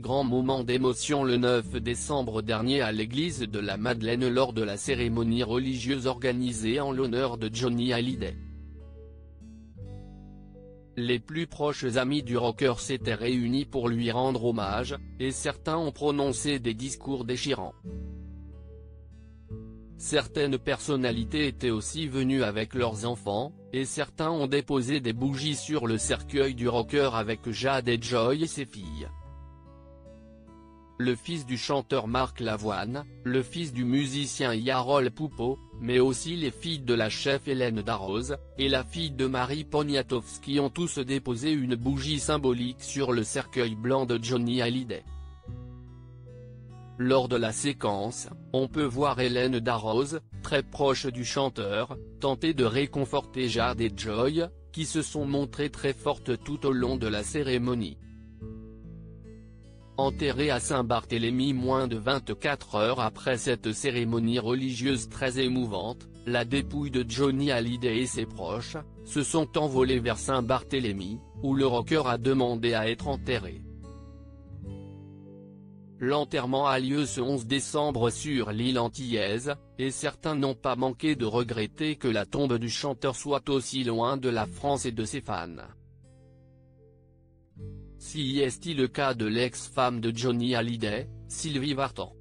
Grand moment d'émotion le 9 décembre dernier à l'église de la Madeleine lors de la cérémonie religieuse organisée en l'honneur de Johnny Hallyday. Les plus proches amis du rocker s'étaient réunis pour lui rendre hommage, et certains ont prononcé des discours déchirants. Certaines personnalités étaient aussi venues avec leurs enfants, et certains ont déposé des bougies sur le cercueil du rocker avec Jade et Joy et ses filles le fils du chanteur Marc Lavoine, le fils du musicien Yarol Poupeau, mais aussi les filles de la chef Hélène Darroze, et la fille de Marie Poniatowski ont tous déposé une bougie symbolique sur le cercueil blanc de Johnny Hallyday. Lors de la séquence, on peut voir Hélène Darroze, très proche du chanteur, tenter de réconforter Jade et Joy, qui se sont montrées très fortes tout au long de la cérémonie. Enterré à Saint-Barthélemy moins de 24 heures après cette cérémonie religieuse très émouvante, la dépouille de Johnny Hallyday et ses proches, se sont envolés vers Saint-Barthélemy, où le rocker a demandé à être enterré. L'enterrement a lieu ce 11 décembre sur l'île antillaise, et certains n'ont pas manqué de regretter que la tombe du chanteur soit aussi loin de la France et de ses fans. Si est-il le cas de l'ex-femme de Johnny Hallyday, Sylvie Vartan?